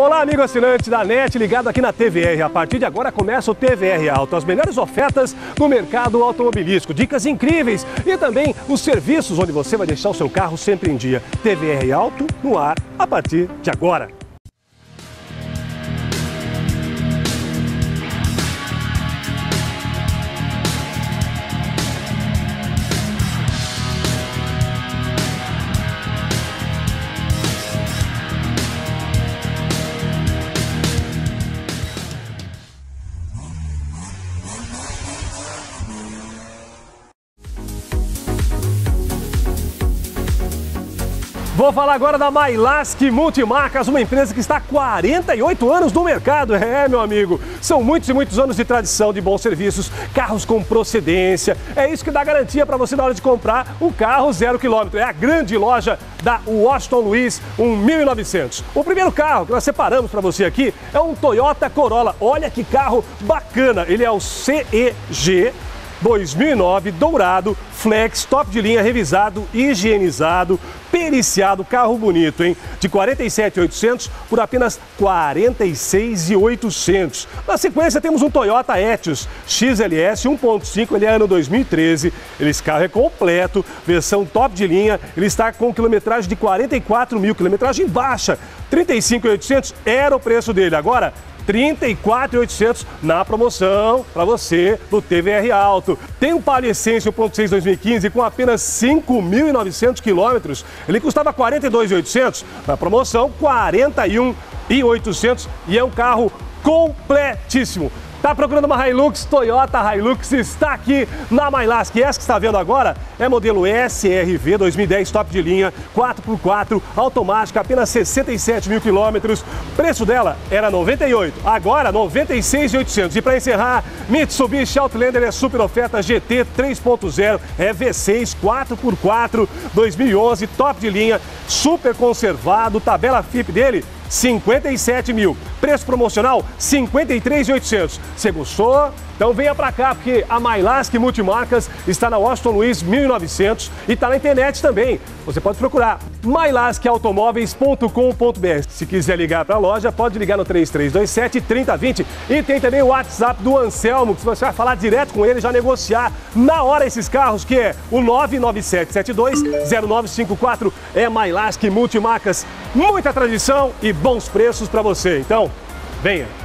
Olá, amigo assinante da NET, ligado aqui na TVR. A partir de agora começa o TVR Alto, as melhores ofertas no mercado automobilístico, dicas incríveis e também os serviços onde você vai deixar o seu carro sempre em dia. TVR Alto no ar a partir de agora. Vou falar agora da Mailask Multimarcas, uma empresa que está há 48 anos no mercado. É, meu amigo, são muitos e muitos anos de tradição de bons serviços, carros com procedência. É isso que dá garantia para você na hora de comprar um carro zero quilômetro. É a grande loja da Washington Luiz, um 1900. O primeiro carro que nós separamos para você aqui é um Toyota Corolla. Olha que carro bacana. Ele é o CEG 2009 dourado, flex, top de linha, revisado, higienizado, periciado, carro bonito, hein? De 47.800 por apenas 46.800. Na sequência temos um Toyota Etios XLS 1.5, ele é ano 2013. Esse carro é completo, versão top de linha, ele está com quilometragem de 44 mil, quilometragem baixa. 35.800 era o preço dele. Agora 34.800 na promoção para você do TVR Alto. Tem um Palio Essência 1.6 2015 com apenas 5.900 quilômetros. Ele custava 42.800 na promoção 41.800 e é um carro completíssimo. Tá procurando uma Hilux? Toyota Hilux está aqui na Mailask. Essa que está vendo agora é modelo SRV 2010 top de linha, 4x4, automática, apenas 67 mil quilômetros. Preço dela era 98, agora 96.800. E para encerrar, Mitsubishi Outlander é super oferta GT 3.0, é V6 4x4 2011, top de linha, super conservado, tabela FIP dele 57 mil. Preço promocional, 53,800. Você gostou? Então venha para cá, porque a Mailask Multimarcas está na Washington Luiz 1900 e está na internet também. Você pode procurar mailaskautomóveis.com.br. Se quiser ligar para a loja, pode ligar no 3327 3020 e tem também o WhatsApp do Anselmo, que você vai falar direto com ele, já negociar na hora esses carros, que é o 997720954. É Mailask Multimarcas, muita tradição e bons preços para você. Então, venha.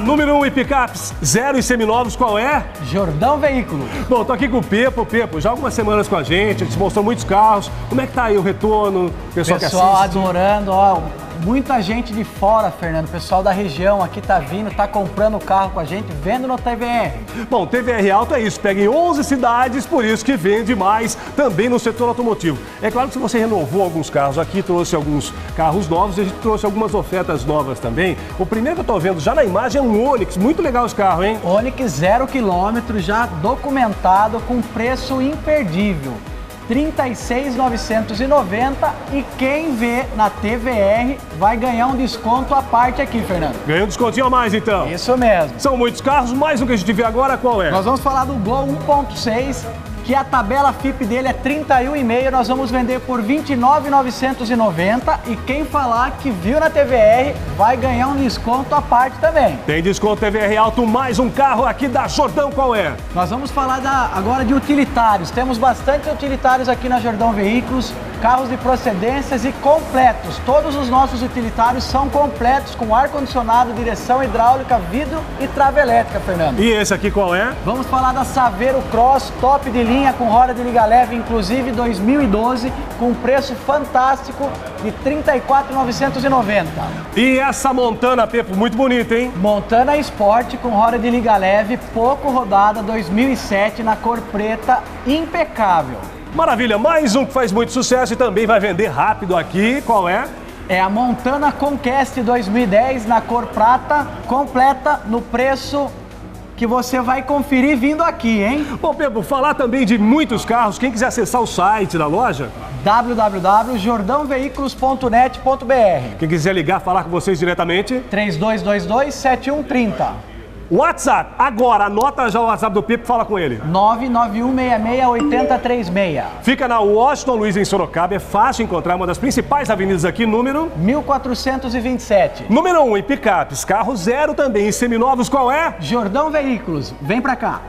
Número 1 um em picapes, zero e seminovos, qual é? Jordão Veículo. Bom, tô aqui com o Pepo. Pepo, já algumas semanas com a gente, a gente mostrou muitos carros. Como é que tá aí o retorno? Pessoal, Pessoal adorando, ó, muita gente de fora, Fernando, pessoal da região aqui tá vindo, tá comprando o carro com a gente, vendo no TVR. Bom, TVR Alto é isso, pega em 11 cidades, por isso que vende mais também no setor automotivo. É claro que se você renovou alguns carros aqui, trouxe alguns carros novos, a gente trouxe algumas ofertas novas também. O primeiro que eu tô vendo já na imagem é um Onix, muito legal esse carro, hein? Onix zero quilômetro, já documentado com preço imperdível. 36,990 e quem vê na TVR vai ganhar um desconto à parte aqui, Fernando. Ganha um descontinho a mais então. Isso mesmo. São muitos carros, mais um que a gente vê agora qual é? Nós vamos falar do Gol 1.6 que a tabela FIP dele é 31,5, nós vamos vender por 29,990 e quem falar que viu na TVR vai ganhar um desconto à parte também. Tem desconto TVR alto, mais um carro aqui da Jordão, qual é? Nós vamos falar da, agora de utilitários, temos bastante utilitários aqui na Jordão Veículos, carros de procedências e completos. Todos os nossos utilitários são completos, com ar-condicionado, direção hidráulica, vidro e trava elétrica, Fernando. E esse aqui qual é? Vamos falar da Saveiro Cross, top de linha, com roda de liga leve, inclusive 2012, com preço fantástico de 34.990. E essa Montana, Pepo, muito bonita, hein? Montana Sport, com roda de liga leve, pouco rodada, 2007, na cor preta, impecável. Maravilha, mais um que faz muito sucesso e também vai vender rápido aqui. Qual é? É a Montana Conquest 2010 na cor prata, completa no preço que você vai conferir vindo aqui, hein? Bom, Pepo, falar também de muitos carros. Quem quiser acessar o site da loja? www.jordãoveículos.net.br Quem quiser ligar, falar com vocês diretamente? 3222-7130. WhatsApp, agora, anota já o WhatsApp do Pipo e fala com ele. 991668036. Fica na Washington Luiz, em Sorocaba. É fácil encontrar uma das principais avenidas aqui, número... 1427. Número 1 um, em picapes, carro zero também. Em seminovos, qual é? Jordão Veículos, vem pra cá.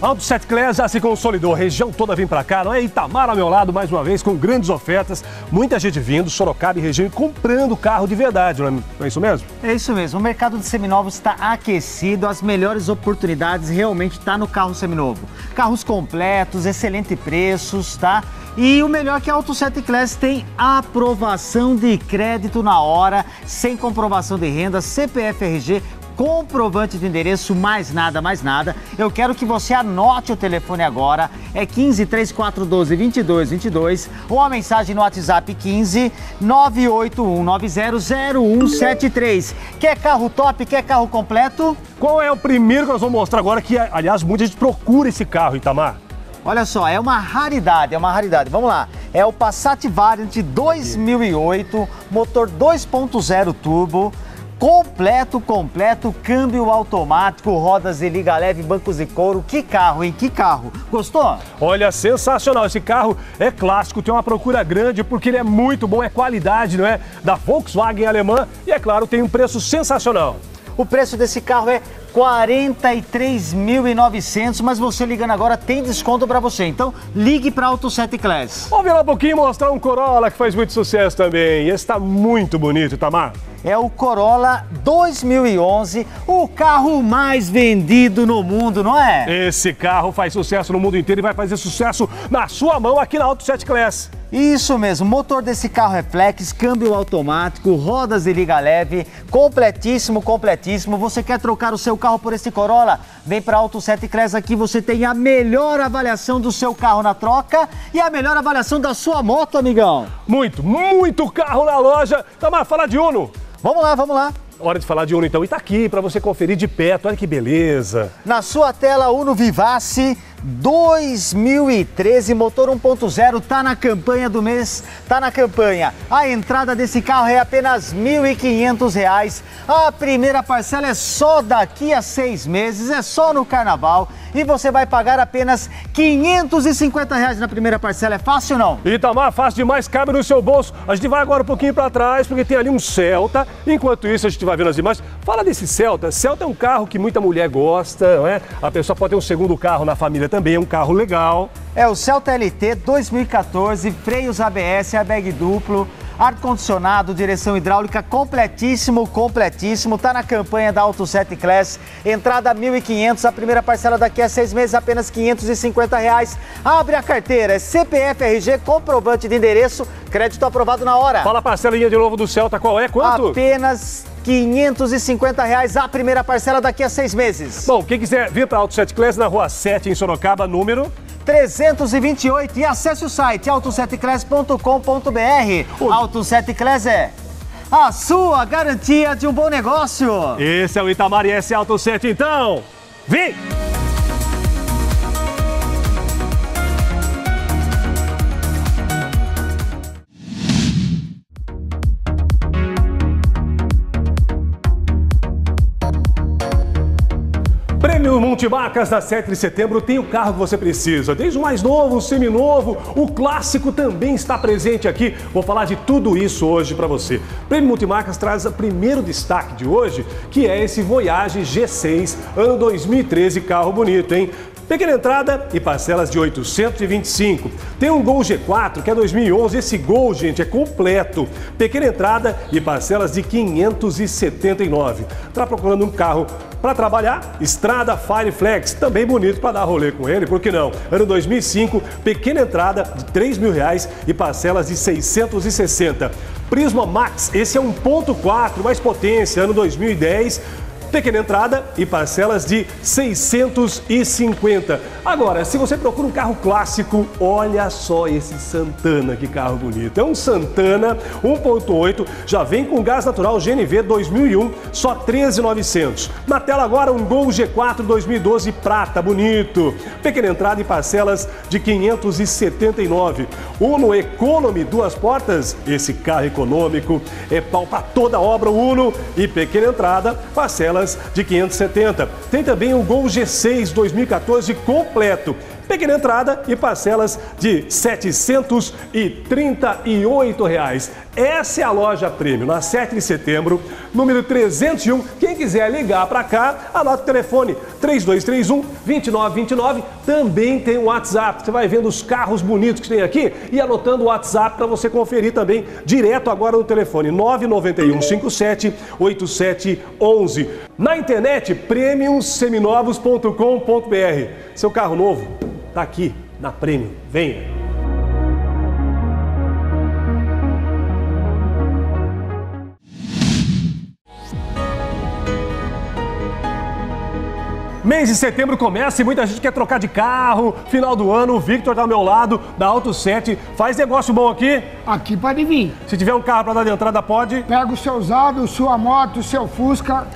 Auto 7 Class já se consolidou, região toda vem para cá, não é? Itamar ao meu lado mais uma vez, com grandes ofertas, muita gente vindo, Sorocaba e região comprando carro de verdade, não é, não é isso mesmo? É isso mesmo, o mercado de seminovos está aquecido, as melhores oportunidades realmente estão tá no carro seminovo. Carros completos, excelente preços, tá? E o melhor é que a Auto 7 Class tem aprovação de crédito na hora, sem comprovação de renda, CPF RG, comprovante de endereço, mais nada, mais nada. Eu quero que você anote o telefone agora, é 15 3412 2222 ou a mensagem no WhatsApp 15 981900173. Quer carro top, quer carro completo? Qual é o primeiro que nós vamos mostrar agora que, aliás, muita gente procura esse carro, Itamar? Olha só, é uma raridade, é uma raridade. Vamos lá. É o Passat Variant 2008, motor 2.0 turbo, completo, completo, câmbio automático, rodas de liga leve, bancos de couro. Que carro, hein? Que carro. Gostou? Olha, sensacional. Esse carro é clássico, tem uma procura grande porque ele é muito bom, é qualidade, não é? Da Volkswagen alemã e, é claro, tem um preço sensacional. O preço desse carro é 43.900, mas você ligando agora tem desconto para você. Então, ligue para Auto 7 Class. Vamos ver lá um pouquinho mostrar um Corolla que faz muito sucesso também. Esse está muito bonito, Tamar é o Corolla 2011, o carro mais vendido no mundo, não é? Esse carro faz sucesso no mundo inteiro e vai fazer sucesso na sua mão aqui na Auto 7 Class. Isso mesmo, motor desse carro é flex, câmbio automático, rodas de liga leve, completíssimo, completíssimo. Você quer trocar o seu carro por esse Corolla? Vem para Auto 7 Class aqui, você tem a melhor avaliação do seu carro na troca e a melhor avaliação da sua moto, amigão. Muito, muito carro na loja. Tamar, fala de Uno. Vamos lá, vamos lá. Hora de falar de Uno então. E tá aqui para você conferir de perto. Olha que beleza. Na sua tela, Uno Vivace 2013, motor 1.0, tá na campanha do mês, tá na campanha. A entrada desse carro é apenas R$ 1.500. A primeira parcela é só daqui a seis meses, é só no carnaval. E você vai pagar apenas 550 reais na primeira parcela. É fácil ou não? Itamar, fácil demais, cabe no seu bolso. A gente vai agora um pouquinho para trás, porque tem ali um Celta. Enquanto isso, a gente vai vendo as imagens. Fala desse Celta. Celta é um carro que muita mulher gosta, não é? A pessoa pode ter um segundo carro na família também é um carro legal. É o Celta LT 2014, freios ABS, airbag duplo, ar-condicionado, direção hidráulica completíssimo, completíssimo. Tá na campanha da Auto 7 Class. Entrada 1.500, a primeira parcela daqui a seis meses, apenas 550 reais. Abre a carteira, é CPF RG, comprovante de endereço, crédito aprovado na hora. Fala a parcelinha de novo do Celta, qual é? Quanto? Apenas 550 reais a primeira parcela daqui a seis meses. Bom, quem quiser vir para Auto 7 Class na rua 7 em Sorocaba, número 328 e acesse o site auto7class.com.br. Auto 7 Class é a sua garantia de um bom negócio. Esse é o Itamar e esse é Auto 7 então. Vem! Multimarcas da 7 de setembro tem o carro que você precisa. Desde o mais novo, o seminovo, o clássico também está presente aqui. Vou falar de tudo isso hoje para você. Prêmio Multimarcas traz o primeiro destaque de hoje, que é esse Voyage G6, ano 2013, carro bonito, hein? Pequena entrada e parcelas de 825. Tem um Gol G4 que é 2011. Esse Gol, gente, é completo. Pequena entrada e parcelas de 579. Tá procurando um carro para trabalhar? Estrada Fireflex, também bonito para dar rolê com ele, por que não? Ano 2005, pequena entrada de 3 mil reais e parcelas de 660. Prisma Max, esse é 1.4, mais potência, ano 2010 pequena entrada e parcelas de 650. Agora, se você procura um carro clássico, olha só esse Santana, que carro bonito. É um Santana 1.8, já vem com gás natural GNV 2001, só 13.900. Na tela agora um Gol G4 2012 prata, bonito. Pequena entrada e parcelas de 579. Uno Economy duas portas, esse carro econômico é pau para toda obra Uno e pequena entrada, parcelas de 570. Tem também o Gol G6 2014 completo pequena entrada e parcelas de 738 reais. Essa é a loja Prêmio, na 7 de setembro, número 301. Quem quiser ligar para cá, anota o telefone 3231 2929. Também tem o WhatsApp. Você vai vendo os carros bonitos que tem aqui e anotando o WhatsApp para você conferir também direto agora no telefone 991 57 8711. Na internet, premiumseminovos.com.br. Seu carro novo está aqui na Prêmio. Venha! Mês de setembro começa e muita gente quer trocar de carro. Final do ano, o Victor tá ao meu lado, da Auto 7. Faz negócio bom aqui? Aqui pode vir. Se tiver um carro para dar de entrada, pode? Pega o seu usado, sua moto, seu Fusca.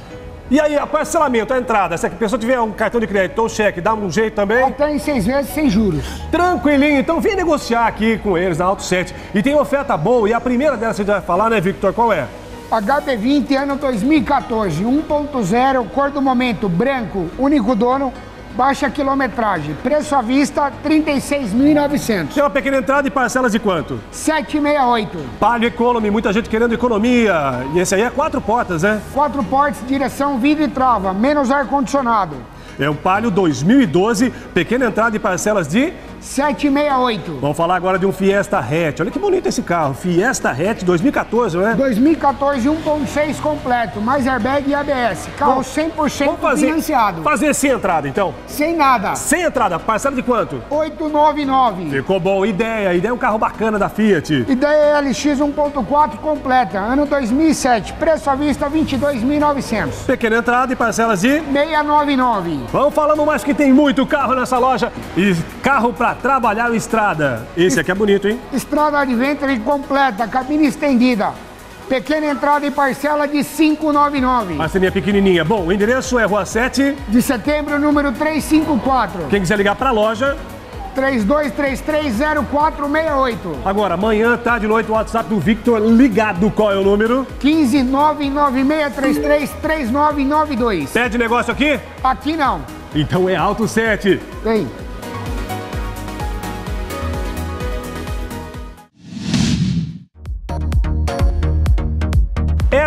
E aí, a parcelamento, a entrada, se a pessoa tiver um cartão de crédito ou cheque, dá um jeito também? Até em seis vezes sem juros. Tranquilinho, então vem negociar aqui com eles na Auto 7. E tem oferta boa, e a primeira delas você vai falar, né, Victor? Qual é? HB20 ano 2014, 1.0, cor do momento, branco, único dono, baixa quilometragem. Preço à vista, 36.900. Tem uma pequena entrada e parcelas de quanto? 768. Palio Economy, muita gente querendo economia. E esse aí é quatro portas, né? Quatro portas, direção, vidro e trava, menos ar-condicionado. É um Palio 2012, pequena entrada e parcelas de 768. Vamos falar agora de um Fiesta Hatch. Olha que bonito esse carro. Fiesta Hatch 2014, né? 2014 1.6 completo, mais airbag e ABS. Carro 100% Vamos fazer, financiado. Fazer sem entrada, então? Sem nada. Sem entrada. Parcela de quanto? 899. Ficou bom. Ideia. Ideia é um carro bacana da Fiat. Ideia LX 1.4 completa, ano 2007. Preço à vista 22.900. Pequena entrada e parcelas de 699. Vamos falando mais que tem muito carro nessa loja e carro para trabalhar a estrada. Esse aqui é bonito, hein? Estrada de ventre completa, cabine estendida. Pequena entrada e parcela de 599. Parcelinha pequenininha. Bom, o endereço é Rua 7. De setembro, número 354. Quem quiser ligar para a loja, 32330468. Agora, amanhã, tarde, noite, o WhatsApp do Victor ligado. Qual é o número? 15996333992. Pede negócio aqui? Aqui não. Então é Auto 7. Tem.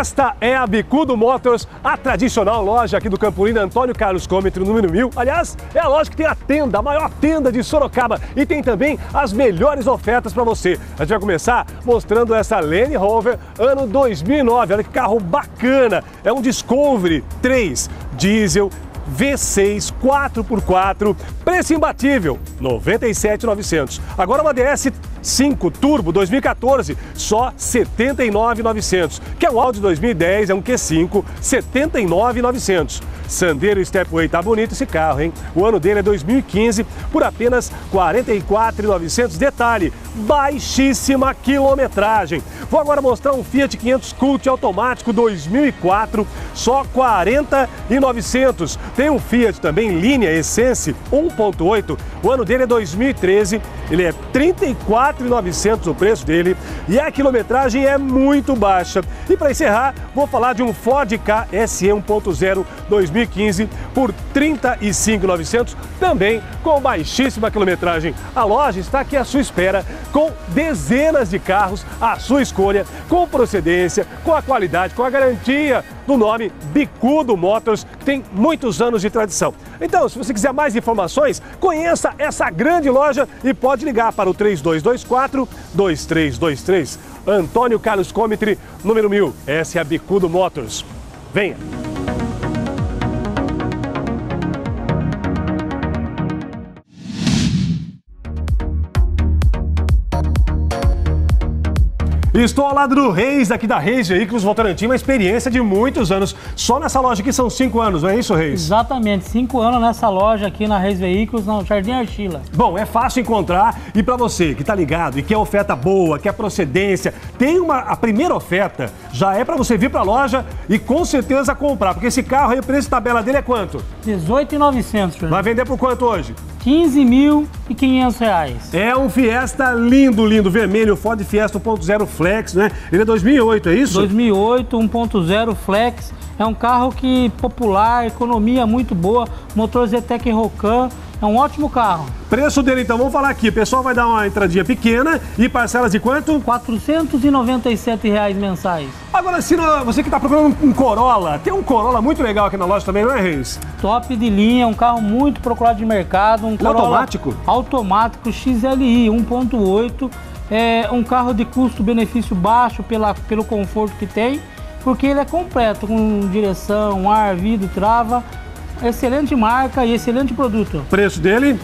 Esta é a Bicudo Motors, a tradicional loja aqui do Campolino Antônio Carlos Cômetro, número 1000. Aliás, é a loja que tem a tenda, a maior tenda de Sorocaba e tem também as melhores ofertas para você. A gente vai começar mostrando essa Land Rover ano 2009. Olha que carro bacana! É um Discovery 3 diesel V6 4x4, preço imbatível, 97.900. Agora uma DS 5 Turbo 2014, só 79.900. Que é um Audi 2010, é um Q5, 79.900. Sandero Stepway, tá bonito esse carro, hein? O ano dele é 2015, por apenas 44.900. Detalhe, baixíssima quilometragem. Vou agora mostrar um Fiat 500 Cult automático 2004, só 40.900. Tem um Fiat também linha Essence 1.8, o ano dele é 2013, ele é 34.900 o preço dele e a quilometragem é muito baixa. E para encerrar, vou falar de um Ford Ka SE 1.0 2015 por 35.900, também com baixíssima quilometragem. A loja está aqui à sua espera com dezenas de carros à sua escolha, com procedência, com a qualidade, com a garantia do nome Bicudo Motors, que tem muitos anos de tradição. Então, se você quiser mais informações, conheça essa grande loja e pode ligar para o 3224 2323. Antônio Carlos Comitre, número 1000. Essa é a Bicudo Motors. Venha! Estou ao lado do Reis, aqui da Reis Veículos Votorantim, uma experiência de muitos anos. Só nessa loja aqui são cinco anos, não é isso, Reis? Exatamente, cinco anos nessa loja aqui na Reis Veículos, no Jardim Archila. Bom, é fácil encontrar e para você que está ligado e quer oferta boa, quer procedência, tem uma a primeira oferta já é para você vir para a loja e com certeza comprar, porque esse carro aí o preço de tabela dele é quanto? 18,900, Vai vender por quanto hoje? 15.500 reais. É um Fiesta lindo, lindo, vermelho, Ford Fiesta 1.0 Flex, né? Ele é 2008, é isso? 2008, 1.0 Flex. É um carro que popular, economia muito boa, motor Zetec Rocan, é um ótimo carro. Preço dele, então, vamos falar aqui. O pessoal vai dar uma entradinha pequena e parcelas de quanto? 497 reais mensais. Agora, se não, você que está procurando um Corolla, tem um Corolla muito legal aqui na loja também, não é, Reis? Top de linha, um carro muito procurado de mercado. Um Corolla automático? Automático XLI 1.8. É um carro de custo-benefício baixo pela, pelo conforto que tem, porque ele é completo, com direção, ar, vidro, trava excelente marca e excelente produto. Preço dele?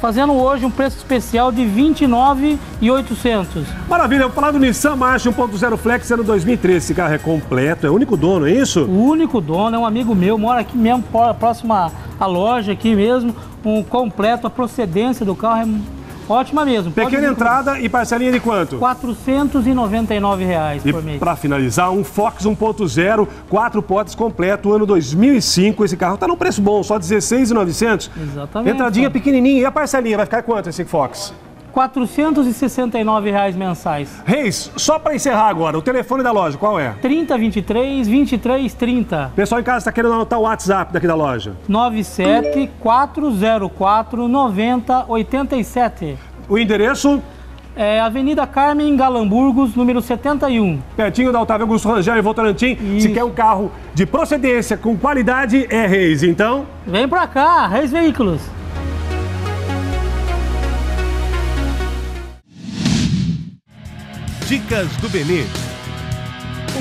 Fazendo hoje um preço especial de R$ 29,800. Maravilha, vou falar do Nissan March 1.0 Flex ano 2013. Esse carro é completo, é o único dono, é isso? O único dono, é um amigo meu, mora aqui mesmo, próximo à loja aqui mesmo. Um completo, a procedência do carro é Ótima mesmo. Pequena entrada e parcelinha de quanto? 499 reais e por mês. para finalizar, um Fox 1.0, quatro potes completo, ano 2005. Esse carro está num preço bom, só R$ 16,900. Exatamente. Entradinha pequenininha. E a parcelinha vai ficar quanto esse Fox? 469 reais mensais. Reis, só para encerrar agora, o telefone da loja, qual é? 3023 2330. Pessoal em casa está querendo anotar o WhatsApp daqui da loja. 97 404 9087. O endereço? É Avenida Carmen Galamburgos, número 71. Pertinho da Otávio Augusto Rangel em Votorantim. Isso. Se quer um carro de procedência, com qualidade, é Reis, então? Vem pra cá, Reis Veículos. Dicas do Benê.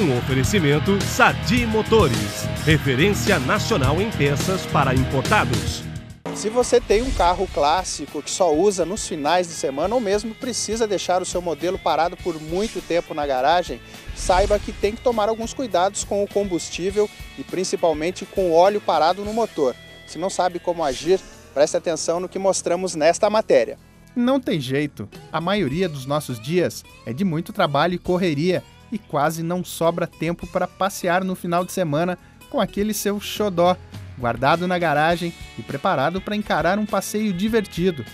Um oferecimento Sadi Motores, referência nacional em peças para importados. Se você tem um carro clássico que só usa nos finais de semana ou mesmo precisa deixar o seu modelo parado por muito tempo na garagem, saiba que tem que tomar alguns cuidados com o combustível e principalmente com o óleo parado no motor. Se não sabe como agir, preste atenção no que mostramos nesta matéria. Não tem jeito. A maioria dos nossos dias é de muito trabalho e correria e quase não sobra tempo para passear no final de semana com aquele seu xodó guardado na garagem e preparado para encarar um passeio divertido.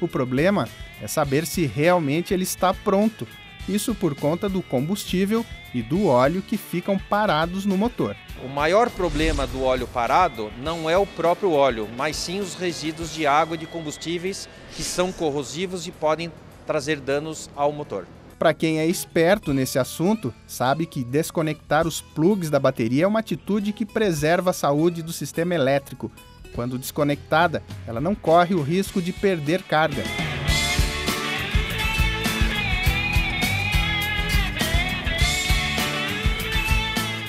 O problema é saber se realmente ele está pronto. Isso por conta do combustível e do óleo que ficam parados no motor. O maior problema do óleo parado não é o próprio óleo, mas sim os resíduos de água e de combustíveis que são corrosivos e podem trazer danos ao motor. Para quem é esperto nesse assunto, sabe que desconectar os plugs da bateria é uma atitude que preserva a saúde do sistema elétrico. Quando desconectada, ela não corre o risco de perder carga.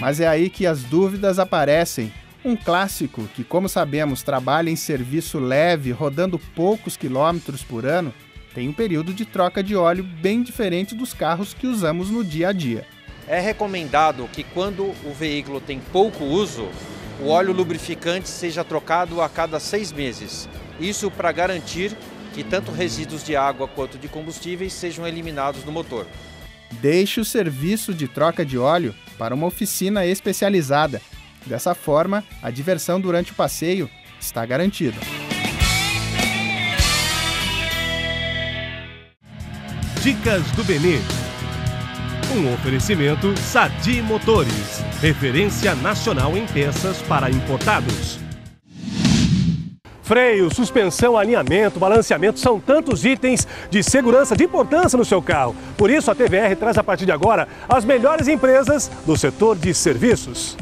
Mas é aí que as dúvidas aparecem. Um clássico que, como sabemos, trabalha em serviço leve, rodando poucos quilômetros por ano, tem um período de troca de óleo bem diferente dos carros que usamos no dia a dia. É recomendado que, quando o veículo tem pouco uso, o óleo lubrificante seja trocado a cada seis meses. Isso para garantir que tanto resíduos de água quanto de combustíveis sejam eliminados no motor. Deixe o serviço de troca de óleo para uma oficina especializada. Dessa forma, a diversão durante o passeio está garantida. Dicas do Benê. Um oferecimento Sadi Motores, referência nacional em peças para importados. Freio, suspensão, alinhamento, balanceamento são tantos itens de segurança de importância no seu carro. Por isso, a TVR traz a partir de agora as melhores empresas do setor de serviços.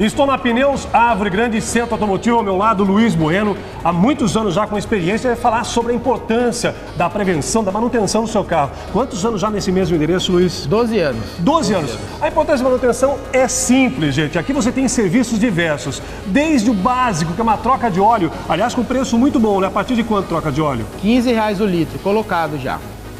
Estou na Pneus Árvore Grande Centro Automotivo, ao meu lado, Luiz Bueno, há muitos anos já com experiência, vai falar sobre a importância da prevenção, da manutenção do seu carro. Quantos anos já nesse mesmo endereço, Luiz? 12 anos. 12 anos. A importância da manutenção é simples, gente. Aqui você tem serviços diversos, desde o básico, que é uma troca de óleo, aliás, com preço muito bom, né? A partir de quanto troca de óleo? 15 reais o litro, colocado já.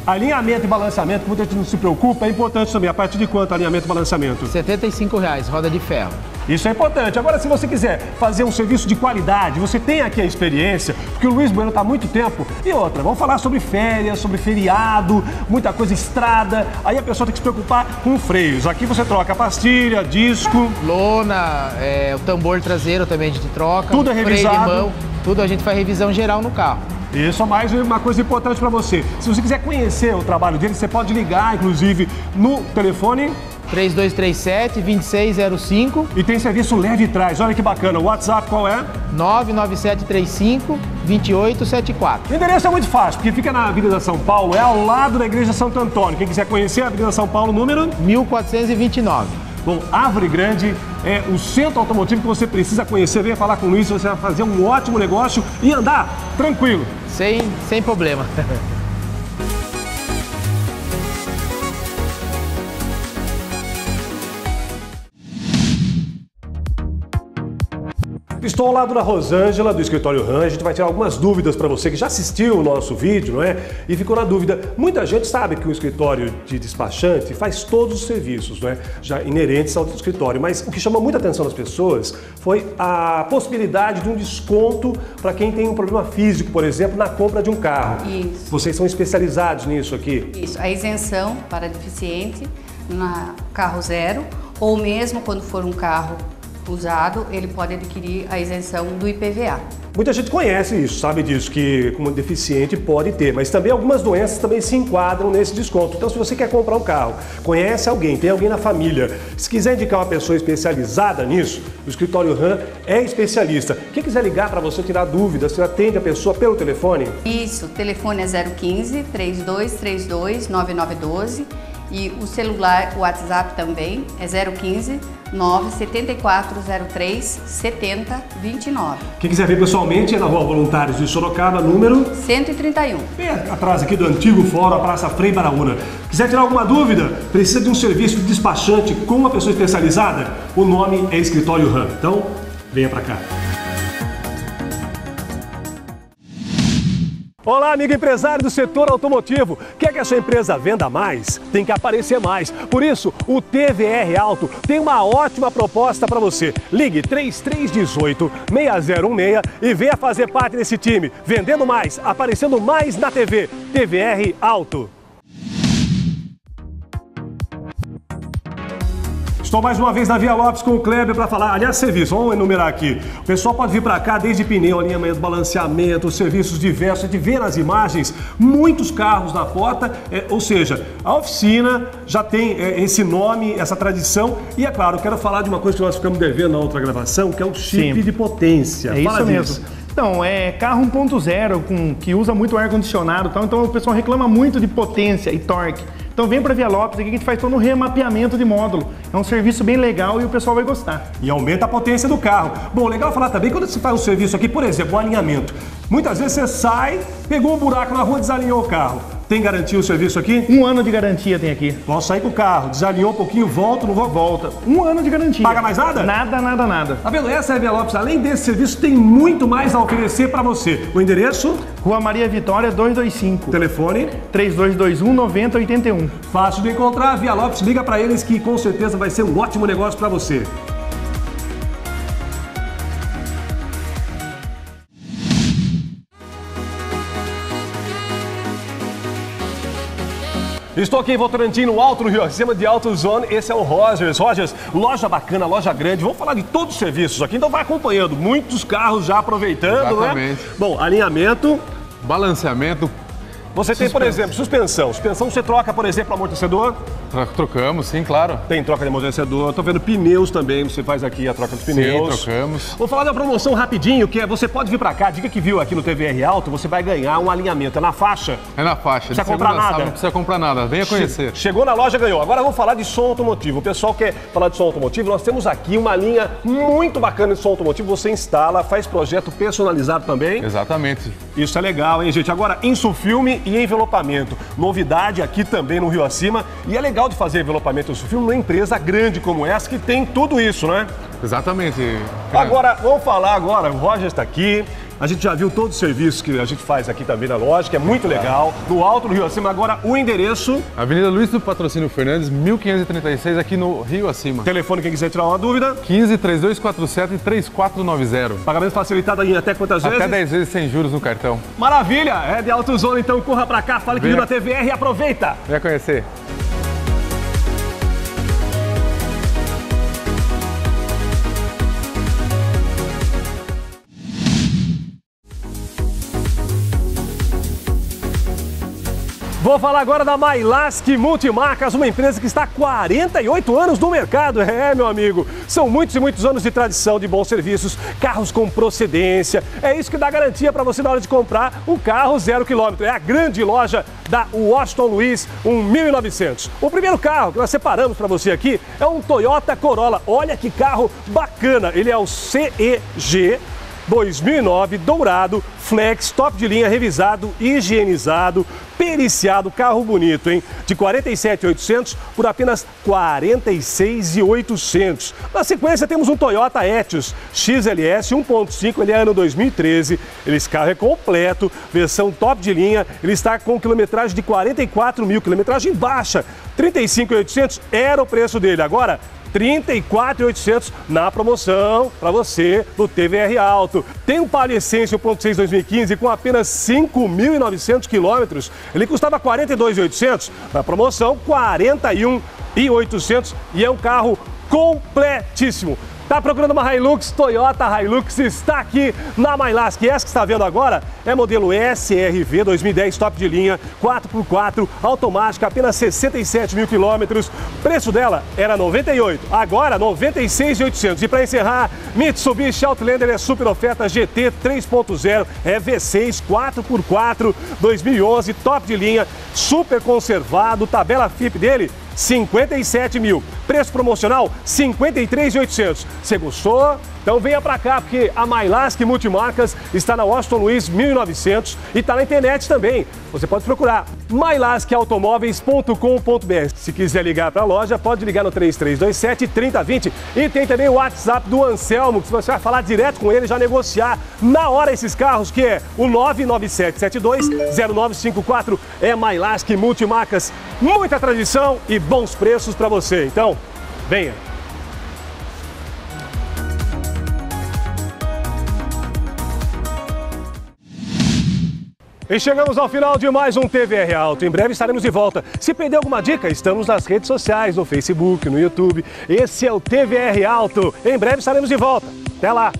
Alinhamento e balanceamento, muita gente não se preocupa, é importante também. A partir de quanto alinhamento e balanceamento? 75 reais, roda de ferro. Isso é importante. Agora, se você quiser fazer um serviço de qualidade, você tem aqui a experiência, porque o Luiz Bueno está há muito tempo. E outra, vamos falar sobre férias, sobre feriado, muita coisa estrada. Aí a pessoa tem que se preocupar com freios. Aqui você troca pastilha, disco. Lona, é, o tambor traseiro também a gente troca. Tudo é revisado. Freio de mão, tudo a gente faz revisão geral no carro. Isso, mais uma coisa importante para você. Se você quiser conhecer o trabalho dele, você pode ligar, inclusive, no telefone 3237-2605. E tem serviço leve e trás. Olha que bacana. O WhatsApp qual é? 99735-2874. O endereço é muito fácil, porque fica na Avenida São Paulo, é ao lado da Igreja Santo Antônio. Quem quiser conhecer a Avenida São Paulo, número? 1429. Bom, Árvore Grande é o centro automotivo que você precisa conhecer. Venha falar com o Luiz, você vai fazer um ótimo negócio e andar tranquilo. Sem, sem problema. Estou ao lado da Rosângela, do escritório RAM. A gente vai tirar algumas dúvidas para você que já assistiu o nosso vídeo, não é? E ficou na dúvida. Muita gente sabe que o escritório de despachante faz todos os serviços, não é? Já inerentes ao escritório. Mas o que chamou muita atenção das pessoas foi a possibilidade de um desconto para quem tem um problema físico, por exemplo, na compra de um carro. Isso. Vocês são especializados nisso aqui? Isso, a isenção para deficiente na carro zero, ou mesmo quando for um carro usado, ele pode adquirir a isenção do IPVA. Muita gente conhece isso, sabe disso, que como deficiente pode ter, mas também algumas doenças também se enquadram nesse desconto. Então, se você quer comprar um carro, conhece alguém, tem alguém na família, se quiser indicar uma pessoa especializada nisso, o escritório RAM é especialista. Quem quiser ligar para você tirar dúvidas, você atende a pessoa pelo telefone? Isso, o telefone é 015 3232 9912 e o celular, o WhatsApp também é 015 97403 7029. Quem quiser ver pessoalmente é na Rua Voluntários de Sorocaba, número 131. Bem atrás aqui do antigo fórum, a Praça Frei Baraúna. Quiser tirar alguma dúvida, precisa de um serviço de despachante com uma pessoa especializada? O nome é Escritório RAM. Então, venha para cá. Olá, amigo empresário do setor automotivo. Quer que a sua empresa venda mais? Tem que aparecer mais. Por isso, o TVR Alto tem uma ótima proposta para você. Ligue 3318 6016 e venha fazer parte desse time. Vendendo mais, aparecendo mais na TV. TVR Alto. Estou mais uma vez na Via Lopes com o Kleber para falar, aliás, serviço, vamos enumerar aqui. O pessoal pode vir para cá desde pneu, alinhamento, balanceamento, serviços diversos. A gente vê nas imagens muitos carros na porta, é, ou seja, a oficina já tem é, esse nome, essa tradição. E é claro, quero falar de uma coisa que nós ficamos devendo na outra gravação, que é o chip Sim. de potência. É Fala isso disso. mesmo. Então, é carro 1.0 com que usa muito ar-condicionado, então o pessoal reclama muito de potência e torque. Então vem para Via Lopes, aqui que a gente faz todo um remapeamento de módulo. É um serviço bem legal e o pessoal vai gostar. E aumenta a potência do carro. Bom, legal falar também quando você faz um serviço aqui, por exemplo, um alinhamento. Muitas vezes você sai, pegou um buraco na rua, desalinhou o carro. Tem garantia o serviço aqui? Um ano de garantia tem aqui. Posso sair com o carro, desalinhou um pouquinho, volto, não vou? Volta. Um ano de garantia. Paga mais nada? Nada, nada, nada. Tá vendo? Essa é a Via Lopes. Além desse serviço, tem muito mais a oferecer para você. O endereço? Rua Maria Vitória 225. Telefone? 3221 9081. Fácil de encontrar. Via Lopes, liga para eles que com certeza vai ser um ótimo negócio para você. Estou aqui em Votorantim, no Alto no Rio Acima de Alto Zone. Esse é o Rogers. Rogers, loja bacana, loja grande. Vamos falar de todos os serviços aqui, então vai acompanhando. Muitos carros já aproveitando, né? Exatamente. Bom, alinhamento. Balanceamento, Você tem, por exemplo, suspensão. Suspensão você troca, por exemplo, amortecedor. Tro- Trocamos, sim, claro. Tem troca de amortecedor. Tô vendo pneus também. Você faz aqui a troca dos pneus. trocamos. Vou falar da promoção rapidinho, que é você pode vir pra cá, diga que viu aqui no TVR Alto, você vai ganhar um alinhamento. É na faixa. É na faixa. Precisa comprar nada. sábado, Não precisa comprar nada. Venha conhecer. Che- Chegou na loja, ganhou. Agora vamos falar de som automotivo. O pessoal quer falar de som automotivo. Nós temos aqui uma linha muito bacana de som automotivo. Você instala, faz projeto personalizado também. Exatamente. Isso é legal, hein, gente? Agora, insufilme e envelopamento. Novidade aqui também no Rio Acima. E é legal de fazer envelopamento e insufilme numa empresa grande como essa que tem tudo isso, né? Exatamente. Agora, vamos falar agora. O Roger está aqui. A gente já viu todos os serviços que a gente faz aqui também na loja, que é muito legal. No alto do Rio Acima. Agora, o endereço. Avenida Luiz do Patrocínio Fernandes, 1536, aqui no Rio Acima. Telefone, quem quiser tirar uma dúvida. 15 3247 3490. Pagamento facilitado em até quantas vezes? Até 10 vezes sem juros no cartão. Maravilha! É de AutoZone, então corra pra cá, fale que viu na TVR e aproveita! Venha conhecer. Vou falar agora da Mailask Multimarcas, uma empresa que está há 48 anos no mercado. É, meu amigo, são muitos e muitos anos de tradição de bons serviços, carros com procedência. É isso que dá garantia para você na hora de comprar um carro zero quilômetro. É a grande loja da Washington Luiz, um 1900. O primeiro carro que nós separamos para você aqui é um Toyota Corolla. Olha que carro bacana, ele é o CEG 2009, dourado, flex, top de linha, revisado, higienizado, periciado, carro bonito, hein? De 47.800 por apenas 46.800. Na sequência temos um Toyota Etios XLS 1.5, ele é ano 2013. Esse carro é completo, versão top de linha, ele está com quilometragem de 44 mil, quilometragem baixa, 35.800 era o preço dele. Agora 34.800 na promoção para você do TVR Alto. Tem um Palio Essência 1.6 2015 com apenas 5.900 quilômetros. Ele custava 42.800 na promoção 41.800 e é um carro completíssimo. Tá procurando uma Hilux? Toyota Hilux está aqui na Mailask. Essa que está vendo agora é modelo SRV 2010 top de linha, 4x4, automática, apenas 67 mil quilômetros. Preço dela era 98, agora 96.800. E para encerrar, Mitsubishi Outlander é super oferta GT 3.0, é V6 4x4 2011, top de linha, super conservado, tabela FIP dele 57 mil. Preço promocional 53.800. Você gostou? Então venha pra cá, porque a Mailask Multimarcas está na Washington Luiz 1900 e está na internet também. Você pode procurar mailaskautomóveis.com.br. Se quiser ligar para a loja, pode ligar no 3327 3020 e tem também o WhatsApp do Anselmo, que você vai falar direto com ele já negociar na hora esses carros, que é o 997720954. É Mailask Multimarcas. Muita tradição e bons preços para você. Então, venha. E chegamos ao final de mais um TVR Alto. Em breve estaremos de volta. Se perdeu alguma dica, estamos nas redes sociais, no Facebook, no YouTube. Esse é o TVR Alto. Em breve estaremos de volta. Até lá!